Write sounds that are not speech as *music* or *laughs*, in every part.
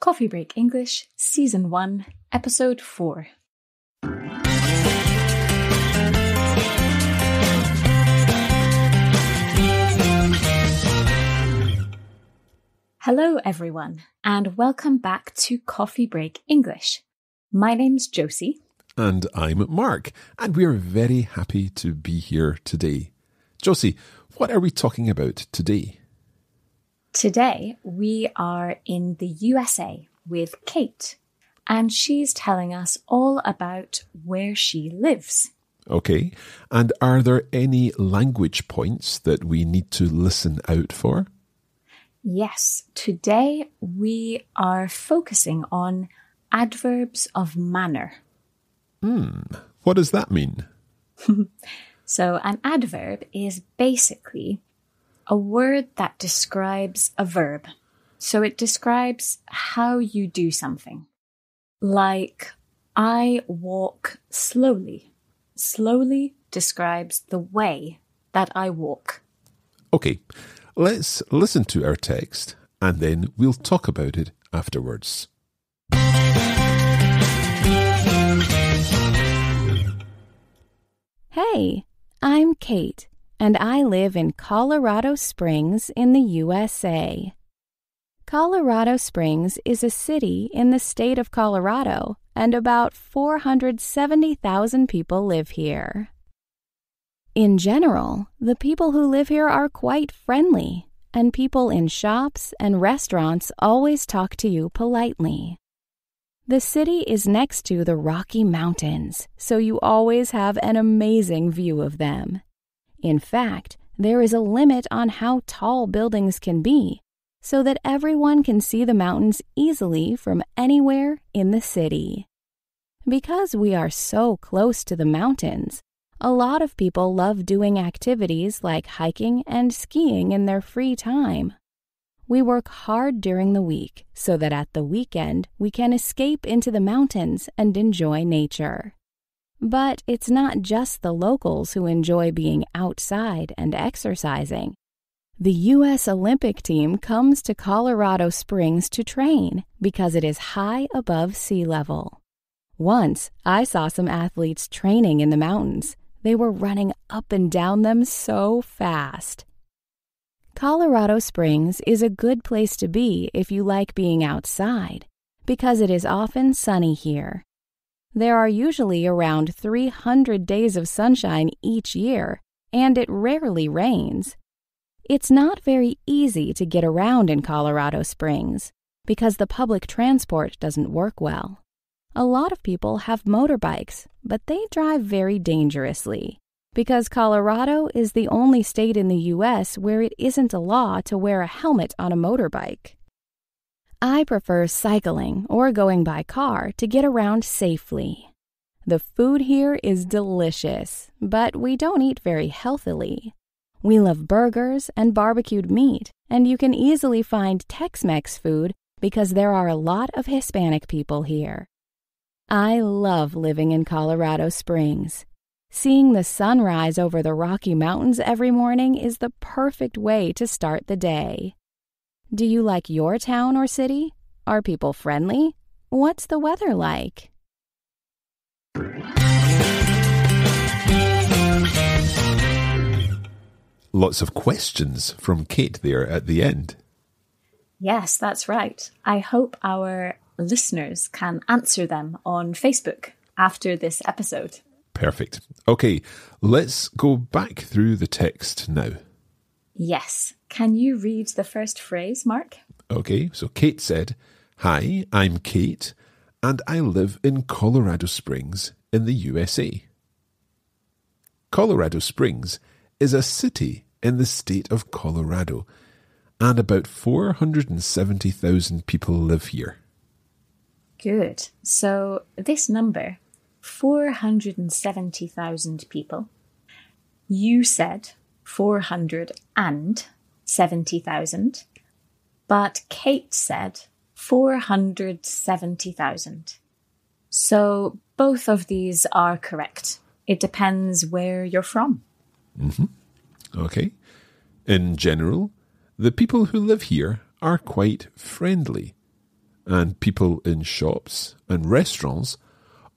Coffee Break English, Season 1, Episode 4. Hello, everyone, and welcome back to Coffee Break English. My name's Josie. And I'm Mark, and we're very happy to be here today. Josie, what are we talking about today? Today, we are in the USA with Kate, and she's telling us all about where she lives. Okay, and are there any language points that we need to listen out for? Yes, today we are focusing on adverbs of manner. Hmm, what does that mean? *laughs* so, an adverb is basically a word that describes a verb. So, it describes how you do something. Like, I walk slowly. Slowly describes the way that I walk. Okay, let's listen to our text and then we'll talk about it afterwards. Hey, I'm Kate, and I live in Colorado Springs in the USA. Colorado Springs is a city in the state of Colorado, and about 470,000 people live here. In general, the people who live here are quite friendly, and people in shops and restaurants always talk to you politely. The city is next to the Rocky Mountains, so you always have an amazing view of them. In fact, there is a limit on how tall buildings can be, so that everyone can see the mountains easily from anywhere in the city. Because we are so close to the mountains, a lot of people love doing activities like hiking and skiing in their free time. We work hard during the week so that at the weekend we can escape into the mountains and enjoy nature. But it's not just the locals who enjoy being outside and exercising. The U.S. Olympic team comes to Colorado Springs to train because it is high above sea level. Once, I saw some athletes training in the mountains. They were running up and down them so fast. Colorado Springs is a good place to be if you like being outside, because it is often sunny here. There are usually around 300 days of sunshine each year, and it rarely rains. It's not very easy to get around in Colorado Springs because the public transport doesn't work well. A lot of people have motorbikes, but they drive very dangerously because Colorado is the only state in the U.S. where it isn't a law to wear a helmet on a motorbike. I prefer cycling or going by car to get around safely. The food here is delicious, but we don't eat very healthily. We love burgers and barbecued meat, and you can easily find Tex Mex food because there are a lot of Hispanic people here. I love living in Colorado Springs. Seeing the sunrise over the Rocky Mountains every morning is the perfect way to start the day. Do you like your town or city? Are people friendly? What's the weather like? Lots of questions from Kate there at the end. Yes, that's right. I hope our listeners can answer them on Facebook after this episode. Perfect. Okay, let's go back through the text now. Yes. Can you read the first phrase, Mark? Okay, so Kate said, Hi, I'm Kate, and I live in Colorado Springs in the USA. Colorado Springs is a city in the state of Colorado, and about 470,000 people live here. Good. So this number 470,000 people. You said 470,000, but Kate said 470,000. So both of these are correct. It depends where you're from. Mm-hmm. Okay. In general, the people who live here are quite friendly. and people in shops and restaurants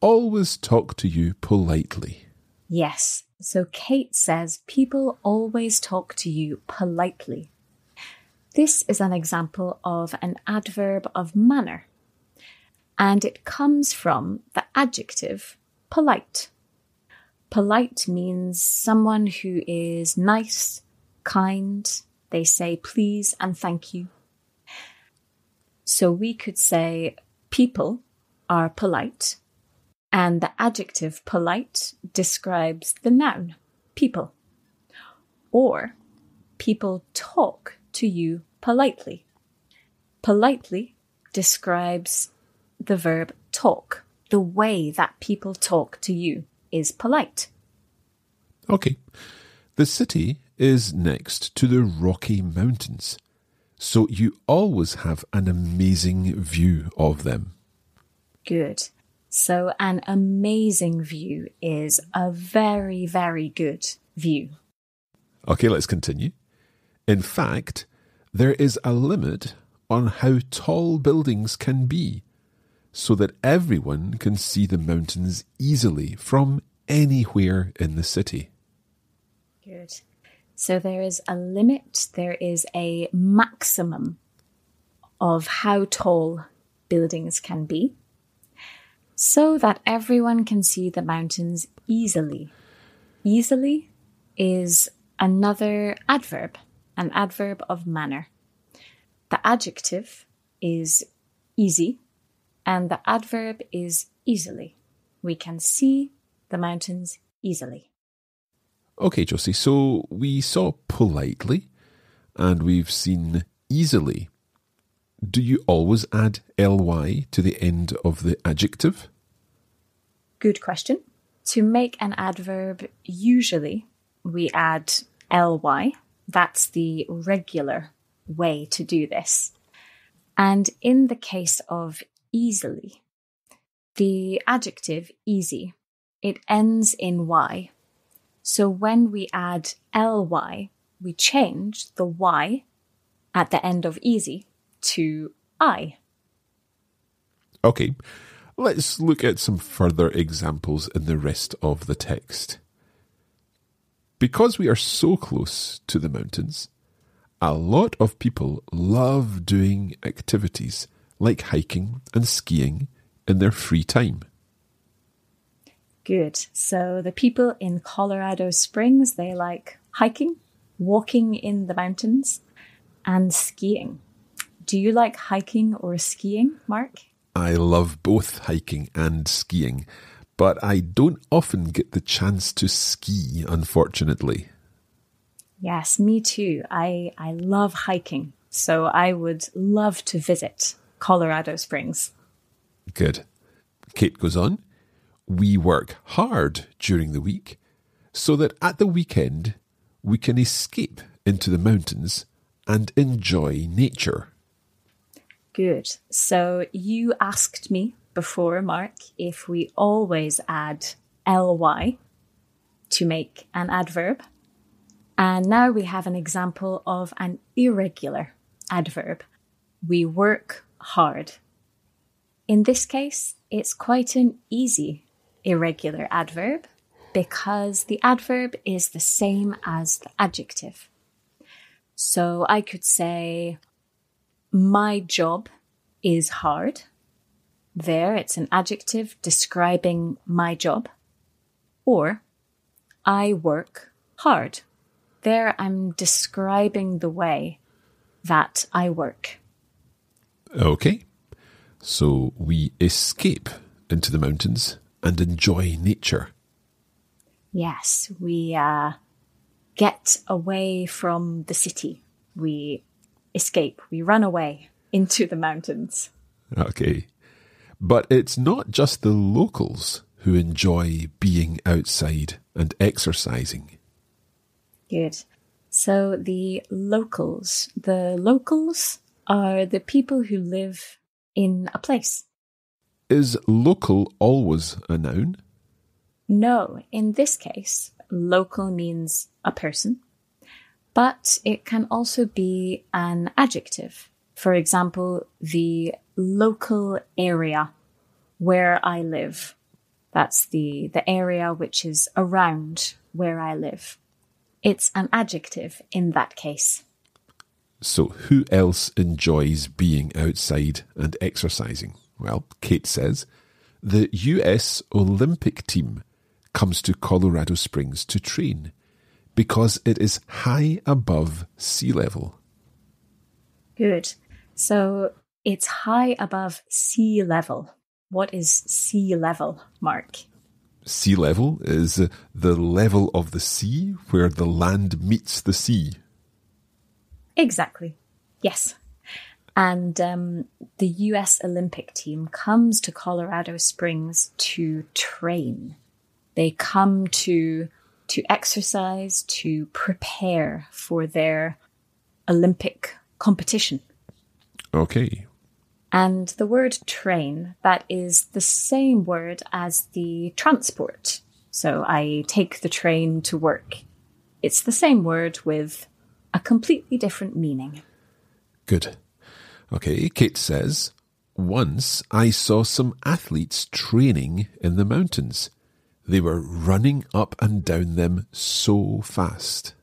always talk to you politely. Yes. So Kate says people always talk to you politely. This is an example of an adverb of manner, and it comes from the adjective polite. Polite means someone who is nice, kind, they say please and thank you. So we could say people are polite, and the adjective polite describes the noun people. Or people talk to you politely. Politely describes the verb talk. The way that people talk to you is polite. Okay. The city is next to the Rocky Mountains, so you always have an amazing view of them. Good. So, an amazing view is a very, very good view. Okay, let's continue. In fact, there is a limit on how tall buildings can be so that everyone can see the mountains easily from anywhere in the city. Good. So there is a limit, there is a maximum of how tall buildings can be so that everyone can see the mountains easily. Easily is another adverb, an adverb of manner. The adjective is easy and the adverb is easily. We can see the mountains easily. Okay, Josie, so we saw politely and we've seen easily. Do you always add ly to the end of the adjective? Good question. To make an adverb, usually we add ly. That's the regular way to do this. And in the case of easily, the adjective easy, it ends in y. So when we add ly, we change the y at the end of easy to I. Okay, let's look at some further examples in the rest of the text. Because we are so close to the mountains, a lot of people love doing activities like hiking and skiing in their free time. Good. So the people in Colorado Springs, they like hiking, walking in the mountains, and skiing. Do you like hiking or skiing, Mark? I love both hiking and skiing, but I don't often get the chance to ski, unfortunately. Yes, me too. I, I love hiking, so I would love to visit Colorado Springs. Good. Kate goes on. We work hard during the week so that at the weekend we can escape into the mountains and enjoy nature. Good. So you asked me before, Mark, if we always add ly to make an adverb. And now we have an example of an irregular adverb. We work hard. In this case, it's quite an easy irregular adverb because the adverb is the same as the adjective. So I could say, my job is hard. There, it's an adjective describing my job. Or, I work hard. There, I'm describing the way that I work. Okay. So we escape into the mountains and enjoy nature. Yes, we uh, get away from the city. We escape. We run away into the mountains. Okay. But it's not just the locals who enjoy being outside and exercising. Good. So the locals, the locals are the people who live in a place. Is local always a noun? No, in this case, local means a person, but it can also be an adjective. For example, the local area where I live. That's the, the area which is around where I live. It's an adjective in that case. So, who else enjoys being outside and exercising? Well, Kate says the US Olympic team comes to Colorado Springs to train because it is high above sea level. Good. So it's high above sea level. What is sea level, Mark? Sea level is the level of the sea where the land meets the sea. Exactly. Yes. And um, the US Olympic team comes to Colorado Springs to train. They come to to exercise, to prepare for their Olympic competition. Okay. And the word train, that is the same word as the transport. So I take the train to work. It's the same word with a completely different meaning. Good. Okay, Kate says, Once I saw some athletes training in the mountains. They were running up and down them so fast.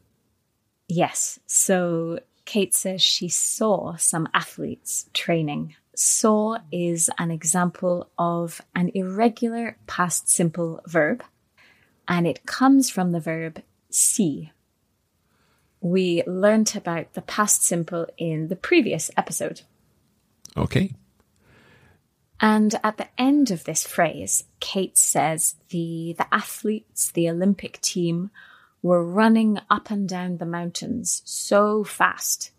Yes. So Kate says she saw some athletes training. Saw is an example of an irregular past simple verb, and it comes from the verb see. We learnt about the past simple in the previous episode. Okay. And at the end of this phrase, Kate says the, the athletes, the Olympic team, were running up and down the mountains so fast.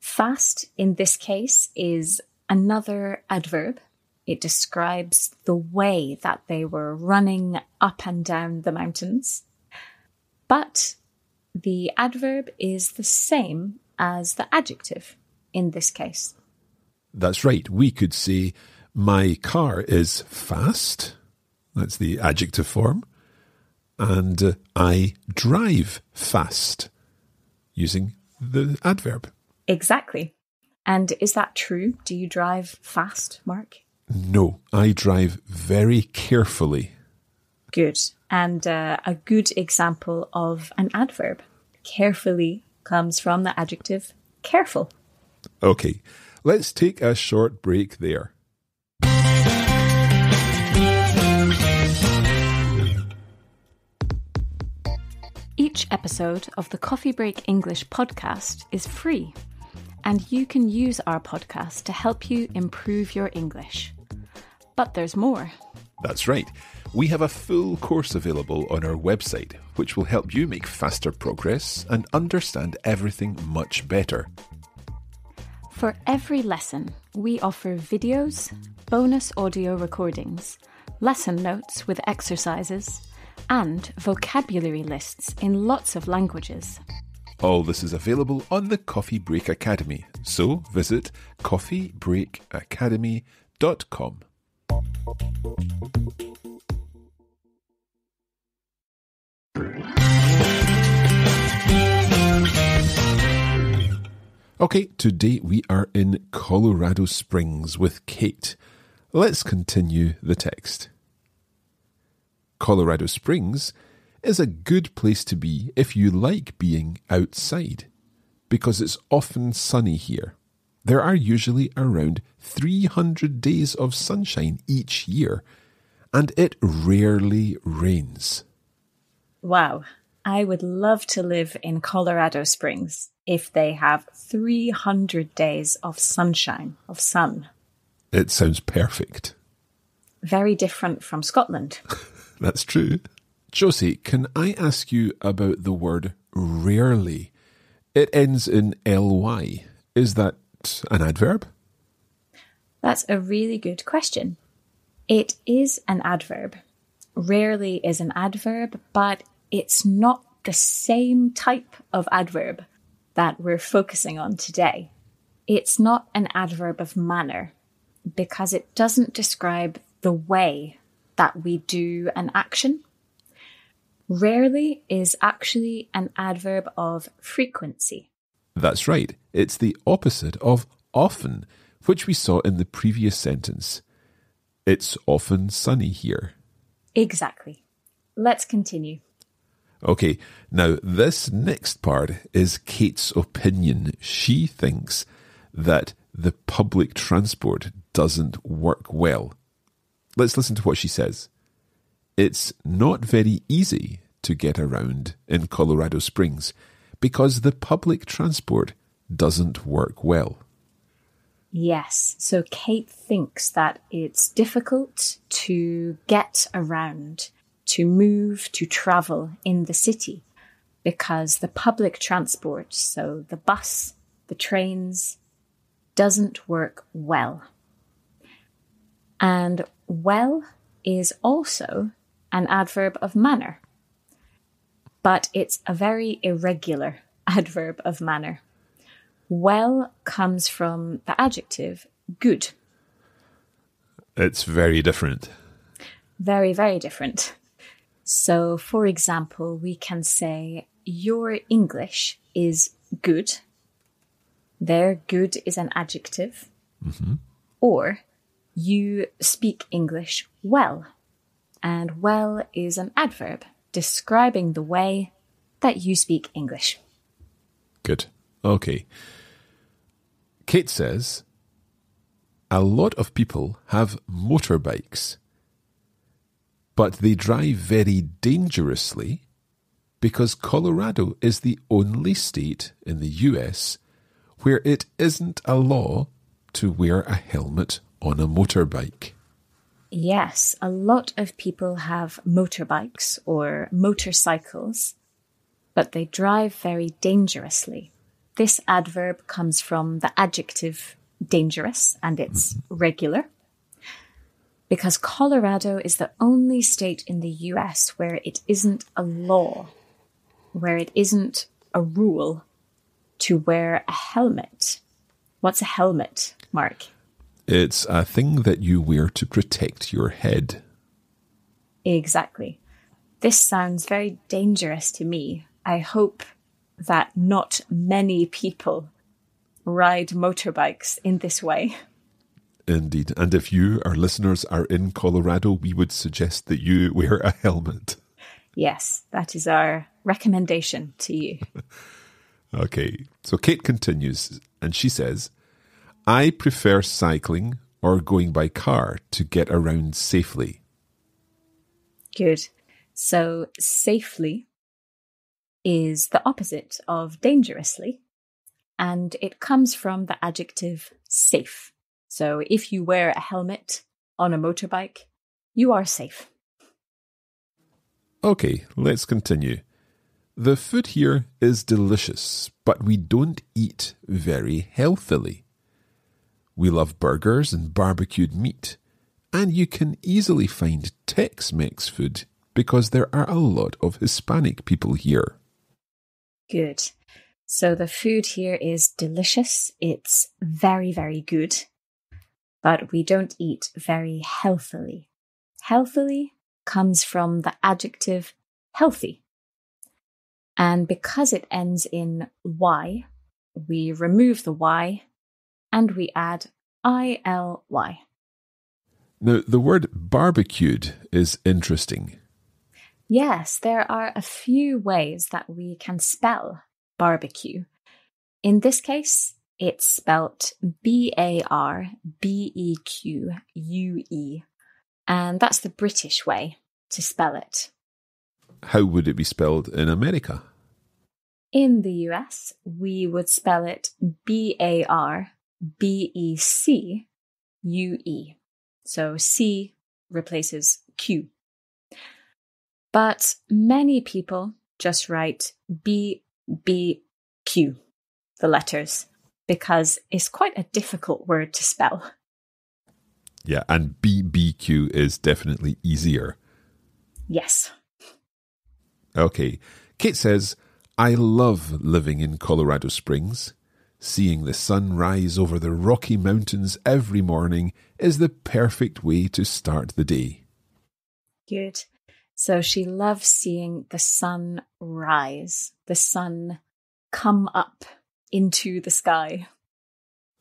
Fast in this case is another adverb. It describes the way that they were running up and down the mountains. But the adverb is the same as the adjective in this case. That's right. We could say, my car is fast. That's the adjective form. And uh, I drive fast using the adverb. Exactly. And is that true? Do you drive fast, Mark? No, I drive very carefully. Good. And uh, a good example of an adverb. Carefully comes from the adjective careful. Okay, let's take a short break there. Each episode of the Coffee Break English podcast is free, and you can use our podcast to help you improve your English. But there's more. That's right. We have a full course available on our website, which will help you make faster progress and understand everything much better. For every lesson, we offer videos, bonus audio recordings, lesson notes with exercises, and vocabulary lists in lots of languages. All this is available on the Coffee Break Academy, so visit coffeebreakacademy.com. Okay, today we are in Colorado Springs with Kate. Let's continue the text. Colorado Springs is a good place to be if you like being outside, because it's often sunny here. There are usually around 300 days of sunshine each year, and it rarely rains. Wow. I would love to live in Colorado Springs if they have 300 days of sunshine, of sun. It sounds perfect. Very different from Scotland. *laughs* That's true. Josie, can I ask you about the word rarely? It ends in ly. Is that an adverb? That's a really good question. It is an adverb. Rarely is an adverb, but it's not the same type of adverb that we're focusing on today. It's not an adverb of manner because it doesn't describe the way that we do an action. Rarely is actually an adverb of frequency. That's right. It's the opposite of often, which we saw in the previous sentence. It's often sunny here. Exactly. Let's continue. Okay, now this next part is Kate's opinion. She thinks that the public transport doesn't work well. Let's listen to what she says. It's not very easy to get around in Colorado Springs because the public transport doesn't work well. Yes, so Kate thinks that it's difficult to get around, to move, to travel in the city because the public transport, so the bus, the trains, doesn't work well. And well is also an adverb of manner, but it's a very irregular *laughs* adverb of manner. Well comes from the adjective good. It's very different. Very, very different. So, for example, we can say, Your English is good there, good is an adjective. Mm-hmm. Or you speak English well. And well is an adverb describing the way that you speak English. Good. Okay. Kate says, a lot of people have motorbikes, but they drive very dangerously because Colorado is the only state in the US where it isn't a law to wear a helmet on a motorbike. Yes, a lot of people have motorbikes or motorcycles, but they drive very dangerously. This adverb comes from the adjective dangerous and it's mm-hmm. regular. Because Colorado is the only state in the US where it isn't a law, where it isn't a rule to wear a helmet. What's a helmet, Mark? It's a thing that you wear to protect your head. Exactly. This sounds very dangerous to me. I hope that not many people ride motorbikes in this way. *laughs* Indeed. And if you, our listeners, are in Colorado, we would suggest that you wear a helmet. Yes, that is our recommendation to you. *laughs* Okay, so Kate continues and she says, I prefer cycling or going by car to get around safely. Good. So, safely is the opposite of dangerously, and it comes from the adjective safe. So, if you wear a helmet on a motorbike, you are safe. Okay, let's continue. The food here is delicious, but we don't eat very healthily. We love burgers and barbecued meat, and you can easily find Tex Mex food because there are a lot of Hispanic people here. Good. So the food here is delicious, it's very, very good, but we don't eat very healthily. Healthily comes from the adjective healthy. And because it ends in Y, we remove the Y and we add ILY. Now, the word barbecued is interesting. Yes, there are a few ways that we can spell barbecue. In this case, it's spelt B A R B E Q U E, and that's the British way to spell it. How would it be spelled in America? In the US, we would spell it B A R B E C U E. So C replaces Q. But many people just write B B Q, the letters, because it's quite a difficult word to spell. Yeah, and BBQ is definitely easier. Yes. Okay. Kate says, I love living in Colorado Springs. Seeing the sun rise over the Rocky Mountains every morning is the perfect way to start the day. Good. So she loves seeing the sun rise, the sun come up into the sky.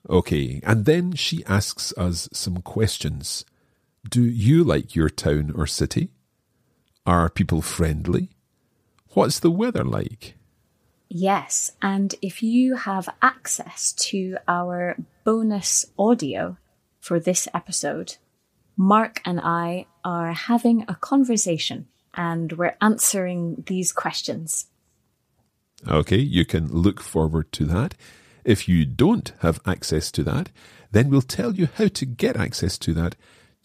Okay, and then she asks us some questions. Do you like your town or city? Are people friendly? What's the weather like? Yes, and if you have access to our bonus audio for this episode, Mark and I are having a conversation and we're answering these questions. Okay, you can look forward to that. If you don't have access to that, then we'll tell you how to get access to that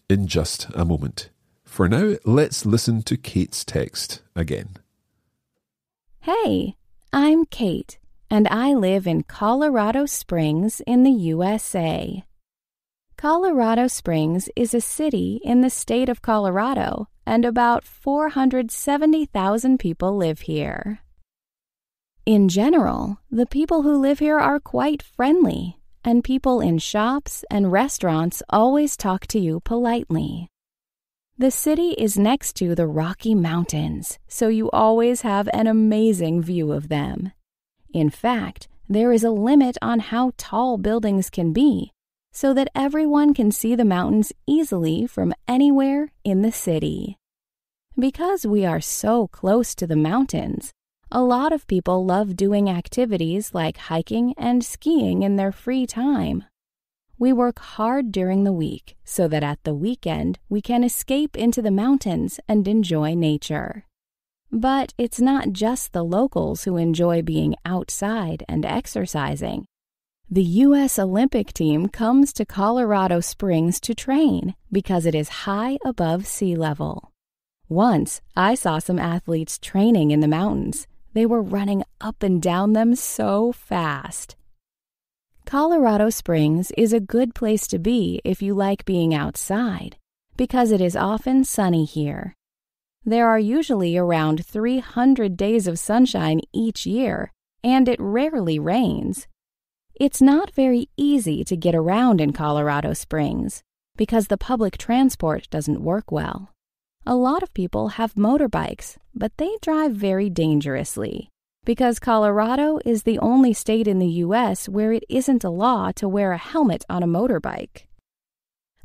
in just a moment. For now, let's listen to Kate's text again. Hey, I'm Kate, and I live in Colorado Springs in the USA. Colorado Springs is a city in the state of Colorado, and about 470,000 people live here. In general, the people who live here are quite friendly, and people in shops and restaurants always talk to you politely. The city is next to the Rocky Mountains, so you always have an amazing view of them. In fact, there is a limit on how tall buildings can be, so that everyone can see the mountains easily from anywhere in the city. Because we are so close to the mountains, a lot of people love doing activities like hiking and skiing in their free time. We work hard during the week so that at the weekend we can escape into the mountains and enjoy nature. But it's not just the locals who enjoy being outside and exercising. The U.S. Olympic team comes to Colorado Springs to train because it is high above sea level. Once, I saw some athletes training in the mountains, they were running up and down them so fast. Colorado Springs is a good place to be if you like being outside, because it is often sunny here. There are usually around 300 days of sunshine each year, and it rarely rains. It's not very easy to get around in Colorado Springs because the public transport doesn't work well. A lot of people have motorbikes, but they drive very dangerously because Colorado is the only state in the U.S. where it isn't a law to wear a helmet on a motorbike.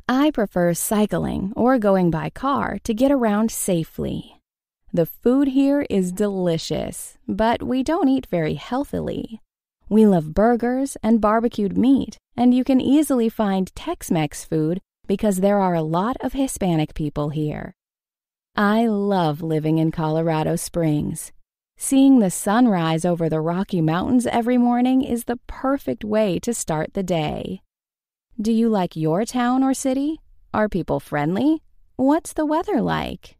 I prefer cycling or going by car to get around safely. The food here is delicious, but we don't eat very healthily. We love burgers and barbecued meat, and you can easily find Tex Mex food because there are a lot of Hispanic people here. I love living in Colorado Springs. Seeing the sunrise over the Rocky Mountains every morning is the perfect way to start the day. Do you like your town or city? Are people friendly? What's the weather like?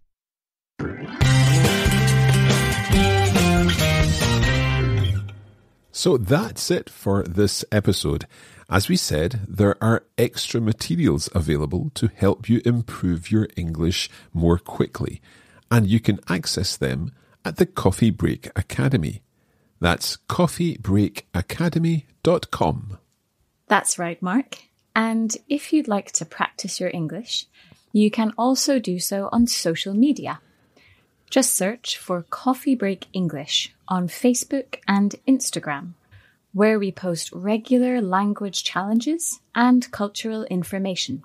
So that's it for this episode. As we said, there are extra materials available to help you improve your English more quickly, and you can access them at the Coffee Break Academy. That's coffeebreakacademy.com. That's right, Mark. And if you'd like to practice your English, you can also do so on social media. Just search for Coffee Break English on Facebook and Instagram where we post regular language challenges and cultural information.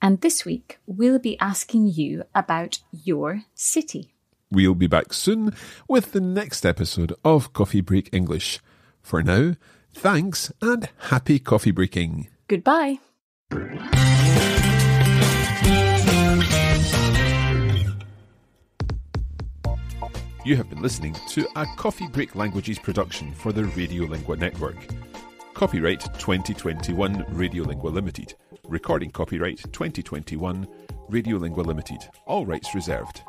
And this week, we'll be asking you about your city. We'll be back soon with the next episode of Coffee Break English. For now, thanks and happy coffee breaking. Goodbye. You have been listening to a Coffee Break Languages production for the Radiolingua Network. Copyright 2021 Radiolingua Limited. Recording copyright 2021 Radiolingua Limited. All rights reserved.